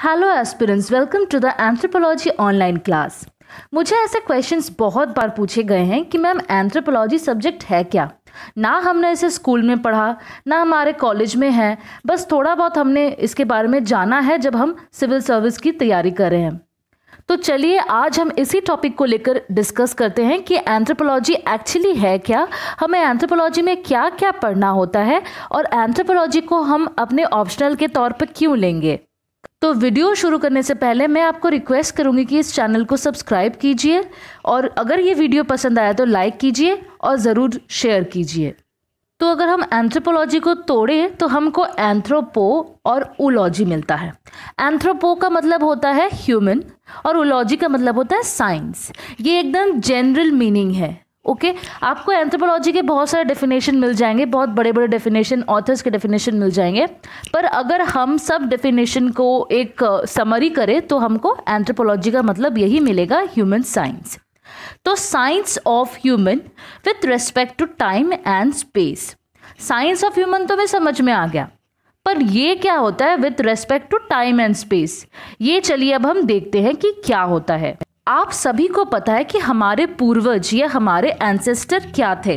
Hello aspirants welcome to the anthropology online class मुझे ऐसे questions बहुत बार पूछे गए हैं कि मैम एंथ्रोपोलॉजी सब्जेक्ट है क्या? ना हमने इसे स्कूल में पढ़ा, ना हमारे कॉलेज में है। बस थोड़ा बहुत हमने इसके बारे में जाना है जब हम सिविल सर्विस की तैयारी कर रहे हैं। तो चलिए, आज हम इसी टॉपिक को लेकर डिस्कस करते हैं कि एंथ्रोपोलॉजी एक्चुअली है क्या? हमें एंथ्रोपोलॉजी में क्या क्या पढ़ना होता है और एंथ्रोपोलॉजी को हम अपने ऑप्शनल के तौर पर क्यों लेंगे? तो वीडियो शुरू करने से पहले मैं आपको रिक्वेस्ट करूँगी कि इस चैनल को सब्सक्राइब कीजिए और अगर ये वीडियो पसंद आया तो लाइक कीजिए और ज़रूर शेयर कीजिए। तो अगर हम एंथ्रोपोलॉजी को तोड़ें तो हमको एंथ्रोपो और उलॉजी मिलता है। एंथ्रोपो का मतलब होता है ह्यूमन और उलॉजी का मतलब होता है साइंस ये एकदम जनरल मीनिंग है। Okay okay? आपको एंथ्रोपोलॉजी के बहुत सारे डेफिनेशन मिल जाएँगे, बहुत बड़े बड़े डेफिनेशन ऑथर्स के डेफिनेशन मिल जाएँगे। पर अगर हम सब डेफिनेशन को एक समरी करें तो हमको एंथ्रोपोलॉजी का मतलब यही मिलेगा ह्यूमन साइंस तो science of human with respect to time and space science of human तो मैं समझ में आ गया। पर ये क्या होता है with respect to time and space ये चलिए अब हम देखते हैं कि क्या होता है। आप सभी को पता है कि हमारे पूर्वज या हमारे एंसेस्टर क्या थे?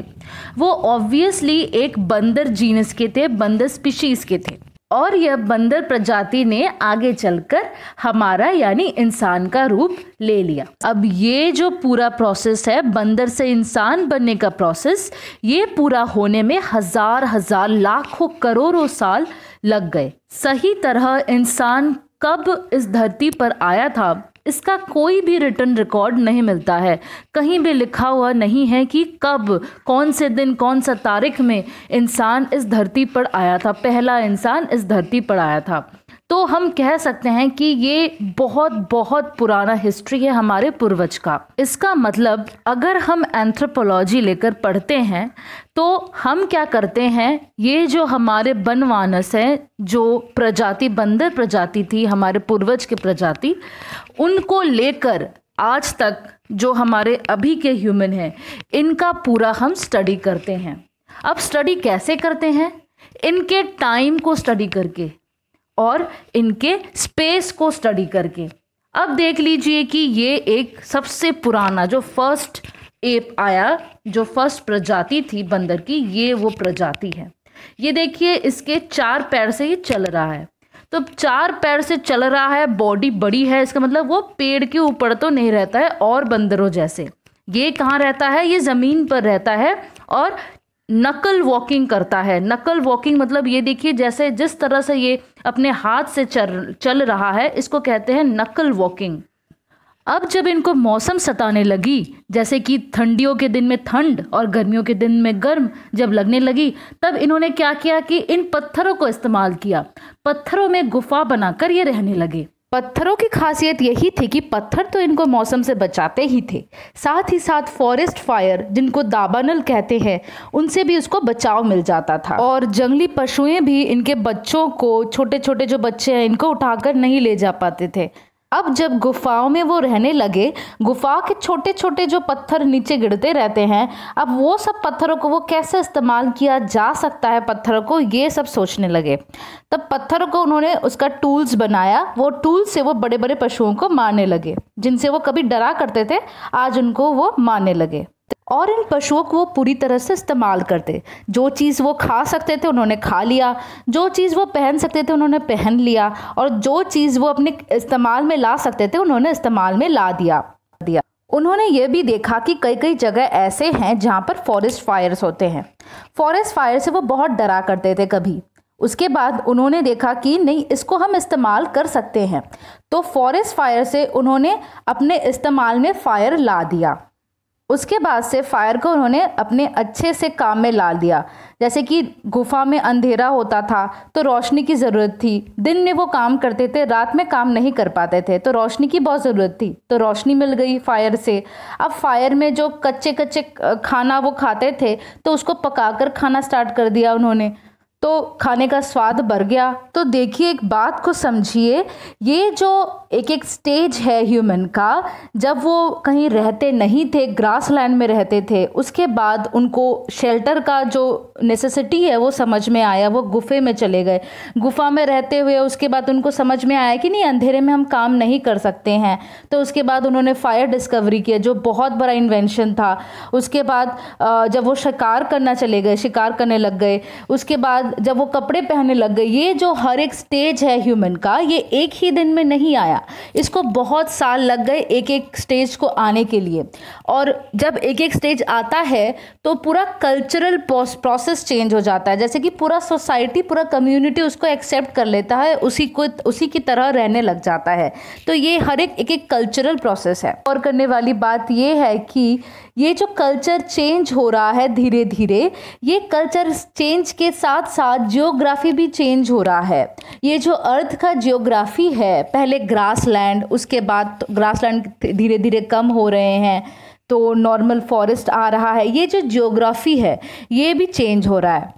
वो ऑब्वियसली एक बंदर जीनस के थे, बंदर स्पीशीज के थे। और यह बंदर प्रजाति ने आगे चलकर हमारा यानी इंसान का रूप ले लिया। अब ये जो पूरा प्रोसेस है, बंदर से इंसान बनने का प्रोसेस ये पूरा होने में हज़ार हज़ार लाखों करोड़ों साल लग गए। सही तरह इंसान कब इस धरती पर आया था? इसका कोई भी रिटर्न रिकॉर्ड नहीं मिलता है। कहीं भी लिखा हुआ नहीं है कि कब, कौन से दिन, कौन सा तारीख में इंसान इस धरती पर आया था। पहला इंसान इस धरती पर आया था। तो हम कह सकते हैं कि ये बहुत बहुत पुराना हिस्ट्री है हमारे पूर्वज का। इसका मतलब अगर हम एंथ्रोपोलॉजी लेकर पढ़ते हैं तो हम क्या करते हैं, ये जो हमारे बनवानस हैं, जो प्रजाति, बंदर प्रजाति थी, हमारे पूर्वज के प्रजाति, उनको लेकर आज तक जो हमारे अभी के ह्यूमन हैं, इनका पूरा हम स्टडी करते हैं। अब स्टडी कैसे करते हैं? इनके टाइम को स्टडी करके। और इनके स्पेस को स्टडी करके। अब देख लीजिए कि ये एक सबसे पुराना जो फ़र्स्ट एप आया, जो फ़र्स्ट प्रजाति थी बंदर की, ये वो प्रजाति है। ये देखिए, इसके चार पैर से ये चल रहा है। तो चार पैर से चल रहा है बॉडी बड़ी है, इसका मतलब वो पेड़ के ऊपर तो नहीं रहता है, और बंदरों जैसे। ये कहाँ रहता है? ये ज़मीन पर रहता है, और नकल वॉकिंग करता है। नकल वॉकिंग मतलब ये देखिए, जैसे जिस तरह से ये अपने हाथ से चल चल रहा है, इसको कहते हैं नकल वॉकिंग अब जब इनको मौसम सताने लगी, जैसे कि ठंडियों के दिन में ठंड और गर्मियों के दिन में गर्म जब लगने लगी, तब इन्होंने क्या किया कि इन पत्थरों को इस्तेमाल किया। पत्थरों में गुफा बनाकर ये रहने लगे। पत्थरों की खासियत यही थी कि पत्थर तो इनको मौसम से बचाते ही थे। साथ ही साथ फॉरेस्ट फायर जिनको दाबानल कहते हैं, उनसे भी उसको बचाव मिल जाता था। और जंगली पशुएँ भी इनके बच्चों को छोटे छोटे जो बच्चे हैं, इनको उठाकर नहीं ले जा पाते थे। अब जब गुफाओं में वो रहने लगे गुफा के छोटे छोटे जो पत्थर नीचे गिरते रहते हैं, अब वो सब पत्थरों को वो कैसे इस्तेमाल किया जा सकता है? पत्थरों को ये सब सोचने लगे। तब पत्थरों को उन्होंने उसका टूल्स बनाया। वो टूल्स से वो बड़े बड़े पशुओं को मारने लगे, जिनसे वो कभी डरा करते थे, आज उनको वो मारने लगे। और इन पशुओं को वो पूरी तरह से इस्तेमाल करते। जो चीज़ वो खा सकते थे, उन्होंने खा लिया। जो चीज़ वो पहन सकते थे, उन्होंने पहन लिया। और जो चीज़ वो अपने इस्तेमाल में ला सकते थे, उन्होंने इस्तेमाल में ला दिया। दिया उन्होंने ये भी देखा कि कई कई जगह ऐसे हैं जहाँ पर फॉरेस्ट फायर्स होते हैं। फॉरेस्ट फायर से वो बहुत डरा करते थे कभी। उसके बाद उन्होंने देखा कि नहीं, इसको हम इस्तेमाल कर सकते हैं। तो फॉरेस्ट फायर से उन्होंने अपने इस्तेमाल में फ़ायर ला दिया। उसके बाद से फायर को उन्होंने अपने अच्छे से काम में ला दिया जैसे कि गुफा में अंधेरा होता था तो रोशनी की ज़रूरत थी। दिन में वो काम करते थे, रात में काम नहीं कर पाते थे। तो रोशनी की बहुत ज़रूरत थी। तो रोशनी मिल गई फायर से। अब फायर में जो कच्चे कच्चे खाना वो खाते थे तो उसको पकाकर खाना स्टार्ट कर दिया उन्होंने। तो खाने का स्वाद बढ़ गया। तो देखिए, एक बात को समझिए, ये जो एक एक स्टेज है ह्यूमन का, जब वो कहीं रहते नहीं थे ग्रास लैंड में रहते थे, उसके बाद उनको शेल्टर का जो नेसेसिटी है, वो समझ में आया, वो गुफे में चले गए। गुफा में रहते हुए उसके बाद उनको समझ में आया कि नहीं, अंधेरे में हम काम नहीं कर सकते हैं। तो उसके बाद उन्होंने फायर डिस्कवरी किया, जो बहुत बड़ा इन्वेंशन था। उसके बाद जब वो शिकार करना चले गए, शिकार करने लग गए, उसके बाद जब वो कपड़े पहनने लग गए ये जो हर एक स्टेज है ह्यूमन का, ये एक ही दिन में नहीं आया। इसको बहुत साल लग गए एक एक स्टेज को आने के लिए। और जब एक एक स्टेज आता है तो पूरा कल्चरल प्रोसेस चेंज हो जाता है। जैसे कि पूरा सोसाइटी पूरा कम्युनिटी उसको एक्सेप्ट कर लेता है, उसी को, उसी की तरह रहने लग जाता है। तो ये हर एक एक एक कल्चरल प्रोसेस है। और करने वाली बात ये है कि ये जो कल्चर चेंज हो रहा है धीरे धीरे ये कल्चर चेंज के साथ साथ जियोग्राफी भी चेंज हो रहा है। ये जो अर्थ का जियोग्राफी है, पहले ग्रास लैंड उसके बाद ग्रास लैंड धीरे धीरे कम हो रहे हैं तो नॉर्मल फॉरेस्ट आ रहा है। ये जो जियोग्राफी है, ये भी चेंज हो रहा है।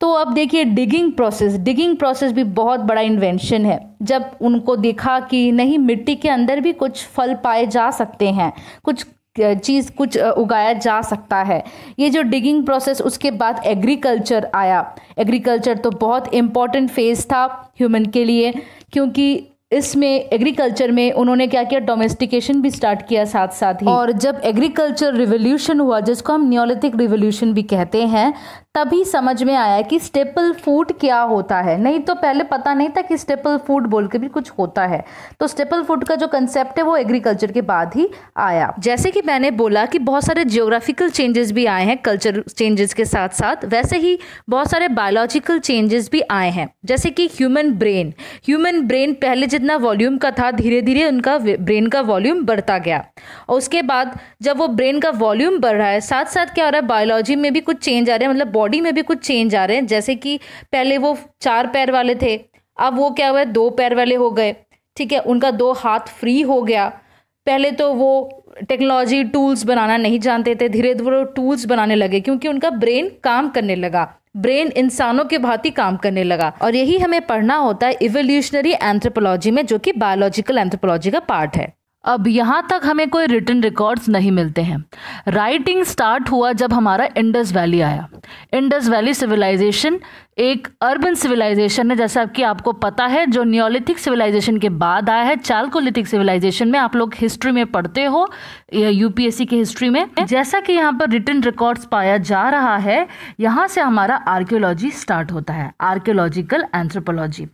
तो अब देखिए डिगिंग प्रोसेस डिगिंग प्रोसेस भी बहुत बड़ा इन्वेंशन है। जब उनको देखा कि नहीं, मिट्टी के अंदर भी कुछ फल पाए जा सकते हैं, कुछ चीज़ कुछ उगाया जा सकता है। ये जो डिगिंग प्रोसेस उसके बाद एग्रीकल्चर आया। एग्रीकल्चर तो बहुत इंपॉर्टेंट फ़ेज़ था ह्यूमन के लिए, क्योंकि इसमें एग्रीकल्चर में उन्होंने क्या किया? डोमेस्टिकेशन भी स्टार्ट किया साथ साथ ही। और जब एग्रीकल्चर रिवोल्यूशन हुआ, जिसको हम न्योलिथिक रिवोल्यूशन भी कहते हैं तभी समझ में आया कि स्टेपल फ़ूड क्या होता है। नहीं तो पहले पता नहीं था कि स्टेपल फ़ूड बोल के भी कुछ होता है। तो स्टेपल फ़ूड का जो कंसेप्ट है वो एग्रीकल्चर के बाद ही आया। जैसे कि मैंने बोला कि बहुत सारे जियोग्राफिकल चेंजेस भी आए हैं कल्चर चेंजेस के साथ साथ वैसे ही बहुत सारे बायोलॉजिकल चेंजेस भी आए हैं। जैसे कि ह्यूमन ब्रेन ह्यूमन ब्रेन पहले जितना वॉल्यूम का था धीरे धीरे उनका ब्रेन का वॉल्यूम बढ़ता गया। और उसके बाद जब वो ब्रेन का वॉल्यूम बढ़ रहा है साथ साथ क्या हो रहा है बायोलॉजी में भी कुछ चेंज आ रहे हैं मतलब में भी कुछ चेंज आ रहे हैं। जैसे कि पहले वो चार पैर वाले थे, अब वो क्या हुआ दो पैर वाले हो गए। ठीक है, उनका दो हाथ फ्री हो गया। पहले तो वो टेक्नोलॉजी टूल्स बनाना नहीं जानते थे, धीरे धीरे टूल्स बनाने लगे, क्योंकि उनका ब्रेन काम करने लगा। ब्रेन इंसानों के भांति काम करने लगा। और यही हमें पढ़ना होता है इवोल्यूशनरी एंथ्रोपोलॉजी में, जो कि बायोलॉजिकल एंथ्रोपोलॉजी का पार्ट है। अब यहाँ तक हमें कोई रिटर्न रिकॉर्ड्स नहीं मिलते हैं। राइटिंग स्टार्ट हुआ जब हमारा इंडस वैली आया। इंडस वैली सिविलाइजेशन एक अर्बन सिविलाइजेशन है, जैसा कि आपको पता है, जो न्योलिथिक सिविलाइजेशन के बाद आया है। चालकोलिथिक सिविलाइजेशन में आप लोग हिस्ट्री में पढ़ते हो, या यूपीएससी के हिस्ट्री में। जैसा कि यहाँ पर रिटर्न रिकॉर्ड्स पाया जा रहा है, यहाँ से हमारा आर्कियोलॉजी स्टार्ट होता है। आर्कियोलॉजिकल एंथ्रोपोलॉजी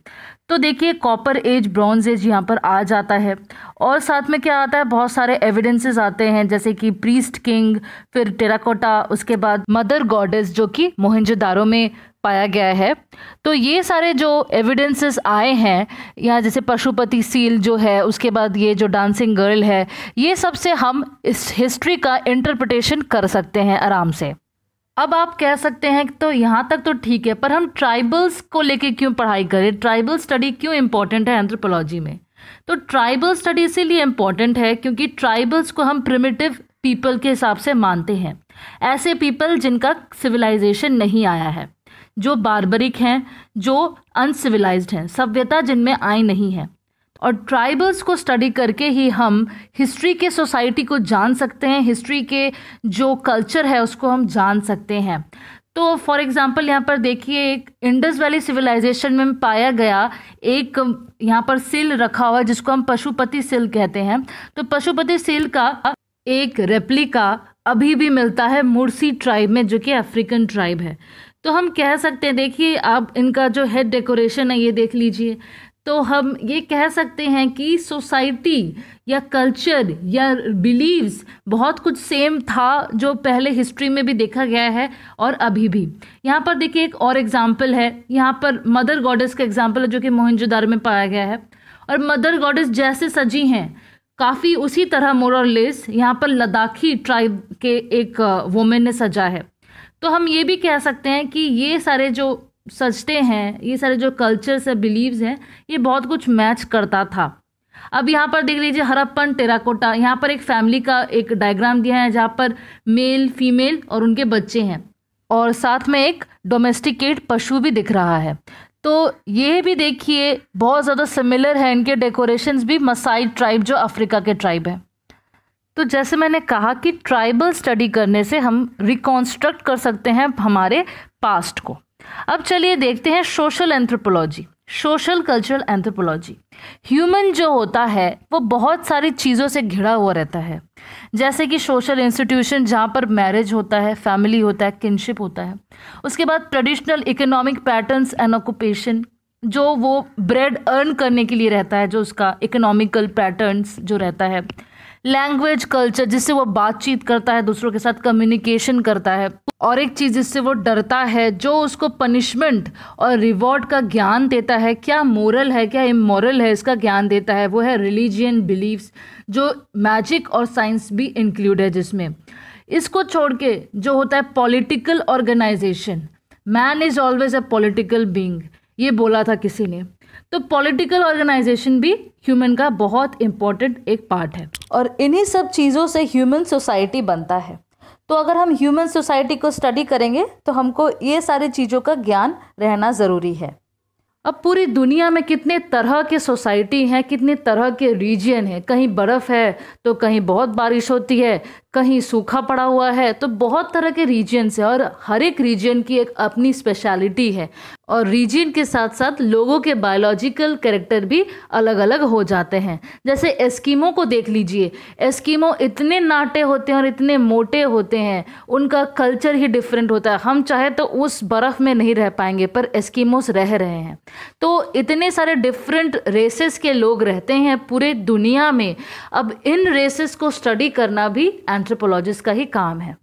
तो देखिए कॉपर एज ब्रॉन्ज एज यहाँ पर आ जाता है। और साथ में क्या आता है? बहुत सारे एविडेंसेस आते हैं, जैसे कि प्रीस्ट किंग फिर टेराकोटा उसके बाद मदर गॉडेस जो कि मोहनजोदारो में पाया गया है। तो ये सारे जो एविडेंसेस आए हैं, यहाँ जैसे पशुपति सील जो है, उसके बाद ये जो डांसिंग गर्ल है, ये सबसे हम इस हिस्ट्री का इंटरप्रटेशन कर सकते हैं आराम से। अब आप कह सकते हैं तो यहाँ तक तो ठीक है, पर हम ट्राइबल्स को लेके क्यों पढ़ाई करें? ट्राइबल स्टडी क्यों इंपॉर्टेंट है एंथ्रोपोलॉजी में? तो ट्राइबल स्टडी इसीलिए इंपॉर्टेंट है क्योंकि ट्राइबल्स को हम प्रिमिटिव पीपल के हिसाब से मानते हैं। ऐसे पीपल जिनका सिविलाइजेशन नहीं आया है, जो बारबरिक हैं, जो अनसिविलाइज्ड हैं, सभ्यता जिनमें आई नहीं है। और ट्राइबल्स को स्टडी करके ही हम हिस्ट्री के सोसाइटी को जान सकते हैं हिस्ट्री के जो कल्चर है उसको हम जान सकते हैं। तो फॉर एग्ज़ाम्पल यहाँ पर देखिए, एक इंडस वैली सिविलाइजेशन में पाया गया एक, यहाँ पर सिल रखा हुआ जिसको हम पशुपति सिल कहते हैं। तो पशुपति सिल का एक रेप्लिका अभी भी मिलता है मुर्सी ट्राइब में, जो कि अफ्रीकन ट्राइब है। तो हम कह सकते हैं, देखिए, आप इनका जो हेड डेकोरेशन है, ये देख लीजिए। तो हम ये कह सकते हैं कि सोसाइटी या कल्चर या बिलीव्स बहुत कुछ सेम था जो पहले हिस्ट्री में भी देखा गया है और अभी भी। यहाँ पर देखिए एक और एग्ज़ाम्पल है। यहाँ पर मदर गॉडेस का एग्ज़ाम्पल है जो कि मोहनजोदार में पाया गया है। और मदर गॉडेस जैसे सजी हैं, काफ़ी उसी तरह मोरलेस यहाँ पर लद्दाखी ट्राइब के एक वोमेन ने सजा है। तो हम ये भी कह सकते हैं कि ये सारे जो सजते हैं, ये सारे जो कल्चर्स है बिलीव्स हैं, ये बहुत कुछ मैच करता था। अब यहाँ पर देख लीजिए हरप्पन, टेराकोटा, यहाँ पर एक फैमिली का एक डायग्राम दिया है, जहाँ पर मेल फीमेल और उनके बच्चे हैं। और साथ में एक डोमेस्टिकेट पशु भी दिख रहा है। तो ये भी देखिए, बहुत ज़्यादा सिमिलर है, इनके डेकोरेशंस भी मसाई ट्राइब जो अफ्रीका के ट्राइब है। तो जैसे मैंने कहा कि ट्राइबल स्टडी करने से हम रिकॉन्स्ट्रक्ट कर सकते हैं हमारे पास्ट को। अब चलिए देखते हैं social anthropology social cultural anthropology human जो होता है, वो बहुत सारी चीज़ों से घिरा हुआ रहता है। जैसे कि सोशल इंस्टीट्यूशन जहाँ पर मैरिज होता है फैमिली होता है किनशिप होता है। उसके बाद traditional economic patterns and occupation जो वो ब्रेड अर्न करने के लिए रहता है, जो उसका इकोनॉमिकल पैटर्न्स जो रहता है। लैंग्वेज कल्चर जिससे वो बातचीत करता है, दूसरों के साथ कम्युनिकेशन करता है। और एक चीज़ जिससे वो डरता है, जो उसको पनिशमेंट और रिवॉर्ड का ज्ञान देता है, क्या मोरल है, क्या इमोरल है, इसका ज्ञान देता है, वो है रिलीजियन बिलीव्स जो मैजिक और साइंस भी इंक्लूड है जिसमें। इसको छोड़ के जो होता है political organization man is always a political being ये बोला था किसी ने। तो पॉलिटिकल ऑर्गेनाइजेशन भी ह्यूमन का बहुत इंपॉर्टेंट एक पार्ट है। और इन्हीं सब चीज़ों से ह्यूमन सोसाइटी बनता है। तो अगर हम ह्यूमन सोसाइटी को स्टडी करेंगे तो हमको ये सारी चीज़ों का ज्ञान रहना ज़रूरी है। अब पूरी दुनिया में कितने तरह के सोसाइटी हैं कितने तरह के रीजन हैं कहीं बर्फ़ है तो कहीं बहुत बारिश होती है कहीं सूखा पड़ा हुआ है तो बहुत तरह के रीजन्स है और हर एक रीजन की एक अपनी स्पेशलिटी है। और रीजन के साथ साथ लोगों के बायोलॉजिकल कैरेक्टर भी अलग अलग हो जाते हैं। जैसे एस्कीमो को देख लीजिए। एस्कीमो इतने नाटे होते हैं और इतने मोटे होते हैं। उनका कल्चर ही डिफरेंट होता है। हम चाहे तो उस बर्फ़ में नहीं रह पाएँगे, पर एस्कीमोस रह रहे हैं। तो इतने सारे डिफरेंट रेसेस के लोग रहते हैं पूरे दुनिया में। अब इन रेसेस को स्टडी करना भी एंथ्रोपोलॉजिस्ट का ही काम है।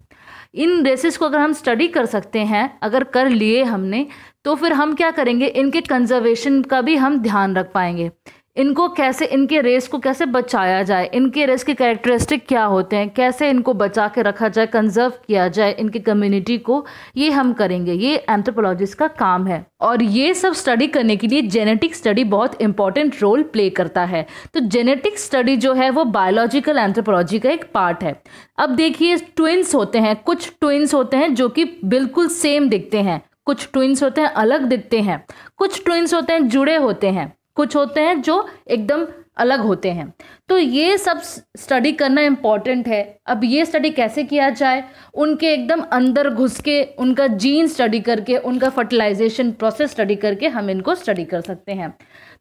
इन रेसेस को अगर हम स्टडी कर सकते हैं, अगर कर लिए हमने तो फिर हम क्या करेंगे? इनके कंजर्वेशन का भी हम ध्यान रख पाएँगे। इनको कैसे, इनके रेस को कैसे बचाया जाए? इनके रेस के कैरेक्टरिस्टिक क्या होते हैं? कैसे इनको बचा के रखा जाए? कंजर्व किया जाए इनकी कम्युनिटी को? ये हम करेंगे। ये एंथ्रोपोलॉजिस्ट का काम है। और ये सब स्टडी करने के लिए जेनेटिक स्टडी बहुत इंपॉर्टेंट रोल प्ले करता है। तो जेनेटिक स्टडी जो है, वो बायोलॉजिकल एंथ्रोपोलॉजी का एक पार्ट है। अब देखिए ट्विंस होते हैं। कुछ ट्विंस होते हैं जो कि बिल्कुल सेम दिखते हैं। कुछ ट्विंस होते हैं, अलग दिखते हैं। कुछ ट्विंस होते हैं, जुड़े होते हैं। कुछ होते हैं जो एकदम अलग होते हैं। तो ये सब स्टडी करना इंपॉर्टेंट है। अब ये स्टडी कैसे किया जाए? उनके एकदम अंदर घुस के, उनका जीन स्टडी करके, उनका फर्टिलाइजेशन प्रोसेस स्टडी करके हम इनको स्टडी कर सकते हैं।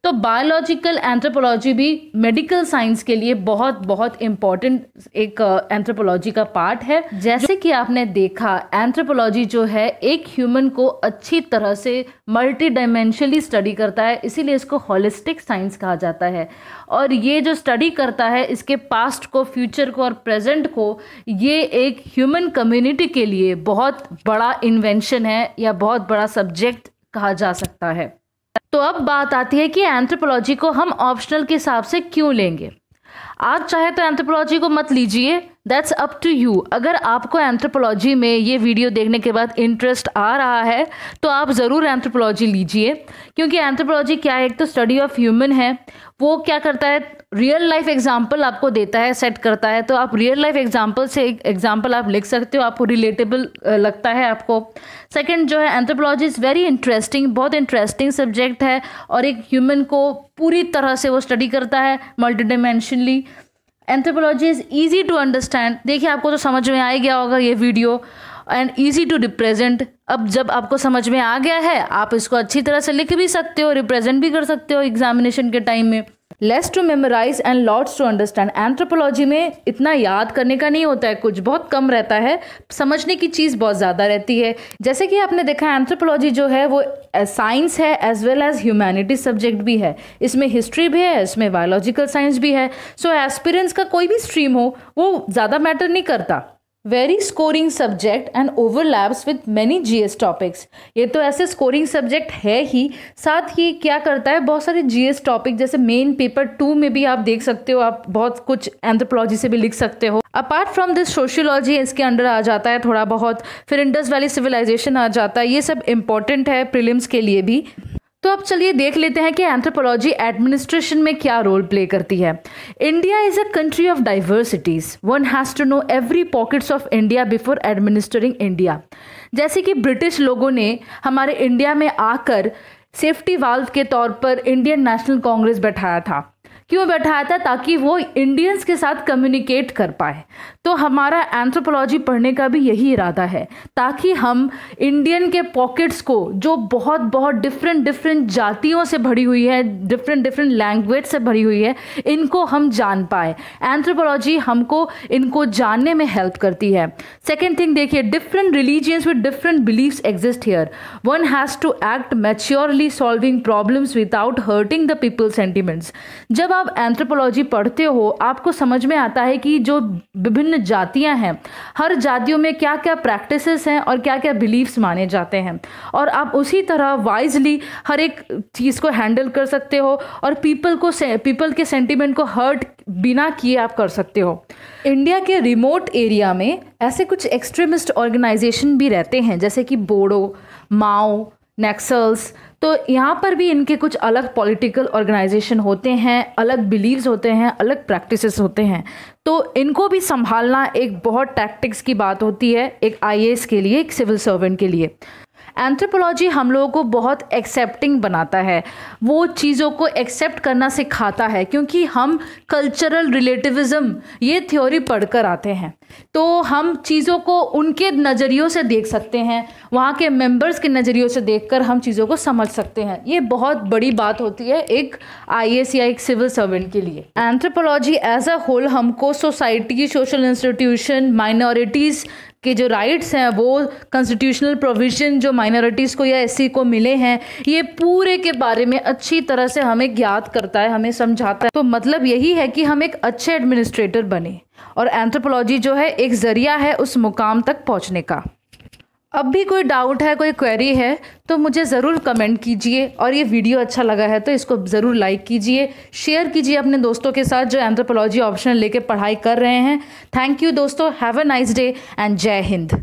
तो बायोलॉजिकल एंथ्रोपोलॉजी भी मेडिकल साइंस के लिए बहुत बहुत इंपॉर्टेंट एक एंथ्रोपोलॉजी का पार्ट है। जैसे कि आपने देखा एंथ्रोपोलॉजी जो है, एक ह्यूमन को अच्छी तरह से मल्टी डायमेंशनली स्टडी करता है, इसीलिए इसको होलिस्टिक साइंस कहा जाता है। और ये जो स्टडी करता है, इसके पास्ट को फ्यूचर को और प्रेजेंट को, ये एक ह्यूमन कम्युनिटी के लिए बहुत बड़ा इन्वेंशन है या बहुत बड़ा सब्जेक्ट कहा जा सकता है। तो अब बात आती है कि एंथ्रोपोलॉजी को हम ऑप्शनल के हिसाब से क्यों लेंगे? आप चाहे तो एंथ्रोपोलॉजी को मत लीजिए दैट्स अप टू यू अगर आपको एंथ्रोपोलॉजी में ये वीडियो देखने के बाद इंटरेस्ट आ रहा है तो आप ज़रूर एंथ्रोपोलॉजी लीजिए, क्योंकि एंथ्रोपोलॉजी क्या है? एक तो स्टडी ऑफ़ ह्यूमन है, वो क्या करता है? रियल लाइफ एग्ज़ाम्पल आपको देता है सेट करता है तो आप रियल लाइफ एग्ज़ाम्पल से एक एग्ज़ाम्पल आप लिख सकते हो, आपको रिलेटेबल लगता है आपको। सेकंड जो है एंथ्रोपोलॉजी इज़ वेरी इंटरेस्टिंग बहुत इंटरेस्टिंग सब्जेक्ट है, और एक ह्यूमन को पूरी तरह से वो स्टडी करता है multi dimensionally anthropology is easy to understand देखिए आपको तो समझ में आ गया होगा ये video and easy to represent अब जब आपको समझ में आ गया है, आप इसको अच्छी तरह से लिख भी सकते हो रिप्रेजेंट भी कर सकते हो एग्जामिनेशन के टाइम में। Less to memorize and lots to understand anthropology में इतना याद करने का नहीं होता है कुछ बहुत कम रहता है। समझने की चीज़ बहुत ज़्यादा रहती है। जैसे कि आपने देखा एंथ्रोपोलॉजी जो है वो साइंस है as well as humanity subject भी है। इसमें हिस्ट्री भी है इसमें बायोलॉजिकल साइंस भी है। सो so, एस्पिरेंट्स का कोई भी स्ट्रीम हो वो ज़्यादा मैटर नहीं करता। Very scoring subject and overlaps with many GS topics ये तो ऐसे स्कोरिंग सब्जेक्ट है ही। साथ ही क्या करता है? बहुत सारे जीएस टॉपिक जैसे मेन पेपर टू में भी आप देख सकते हो। आप बहुत कुछ एंथ्रोपोलॉजी से भी लिख सकते हो। अपार्ट फ्रॉम दिस सोशियोलॉजी इसके अंडर आ जाता है थोड़ा बहुत। फिर इंडस वैली सिविलाइजेशन आ जाता है। ये सब इंपॉर्टेंट है प्रिलिम्स के लिए भी। तो अब चलिए देख लेते हैं कि एंथ्रोपोलॉजी एडमिनिस्ट्रेशन में क्या रोल प्ले करती है। India is a country of diversities one has to know every pockets of India before administering India जैसे कि ब्रिटिश लोगों ने हमारे इंडिया में आकर सेफ्टी वाल्व के तौर पर इंडियन नेशनल कांग्रेस बैठाया था। क्यों बैठाया था ताकि वो इंडियंस के साथ कम्युनिकेट कर पाए? तो हमारा एंथ्रोपोलॉजी पढ़ने का भी यही इरादा है, ताकि हम इंडियन के पॉकेट्स को, जो बहुत बहुत डिफरेंट डिफरेंट जातियों से भरी हुई है डिफरेंट डिफरेंट लैंग्वेज से भरी हुई है, इनको हम जान पाए। एंथ्रोपोलॉजी हमको, इनको जानने में हेल्प करती है। सेकेंड थिंग देखिए different religions with different beliefs exist here one has to act maturely solving problems without hurting the people sentiments जब आप एंथ्रोपोलॉजी पढ़ते हो, आपको समझ में आता है कि जो विभिन्न जातियाँ हैं, हर जातियों में क्या क्या प्रैक्टिसेस हैं और क्या क्या बिलीव्स माने जाते हैं। और आप उसी तरह वाइजली हर एक चीज़ को हैंडल कर सकते हो और पीपल को पीपल के सेंटिमेंट को हर्ट बिना किए आप कर सकते हो। इंडिया के रिमोट एरिया में ऐसे कुछ एक्सट्रीमिस्ट ऑर्गेनाइजेशन भी रहते हैं, जैसे कि बोडो माओ नेक्सल्स तो यहाँ पर भी इनके कुछ अलग पॉलिटिकल ऑर्गेनाइजेशन होते हैं, अलग बिलीव्स होते हैं, अलग प्रैक्टिसेस होते हैं। तो इनको भी संभालना एक बहुत टैक्टिक्स की बात होती है, एक आईएएस के लिए, एक सिविल सर्वेंट के लिए। एंथ्रोपोलॉजी हम लोगों को बहुत एक्सेप्टिंग बनाता है। वो चीज़ों को एक्सेप्ट करना सिखाता है, क्योंकि हम कल्चरल रिलेटिविज़म ये थ्योरी पढ़कर आते हैं। तो हम चीज़ों को उनके नज़रियों से देख सकते हैं, वहाँ के मेंबर्स के नज़रियों से देखकर हम चीज़ों को समझ सकते हैं। ये बहुत बड़ी बात होती है एक आई या एक सिविल सर्वेंट के लिए। एंथ्रोपोलॉजी एज अ होल हमको सोसाइटी सोशल इंस्टीट्यूशन माइनॉरिटीज़ के जो राइट्स हैं, वो कॉन्स्टिट्यूशनल प्रोविज़न जो माइनॉरिटीज़ को या एससी को मिले हैं, ये पूरे के बारे में अच्छी तरह से हमें ज्ञात करता है, हमें समझाता है। तो मतलब यही है कि हम एक अच्छे एडमिनिस्ट्रेटर बने। और एंथ्रोपोलॉजी जो है एक ज़रिया है उस मुकाम तक पहुँचने का। अब भी कोई डाउट है, कोई क्वेरी है तो मुझे ज़रूर कमेंट कीजिए और ये वीडियो अच्छा लगा है तो इसको ज़रूर लाइक कीजिए। शेयर कीजिए अपने दोस्तों के साथ जो एंथ्रोपोलॉजी ऑप्शन लेके पढ़ाई कर रहे हैं। थैंक यू दोस्तों have a nice day and जय हिंद।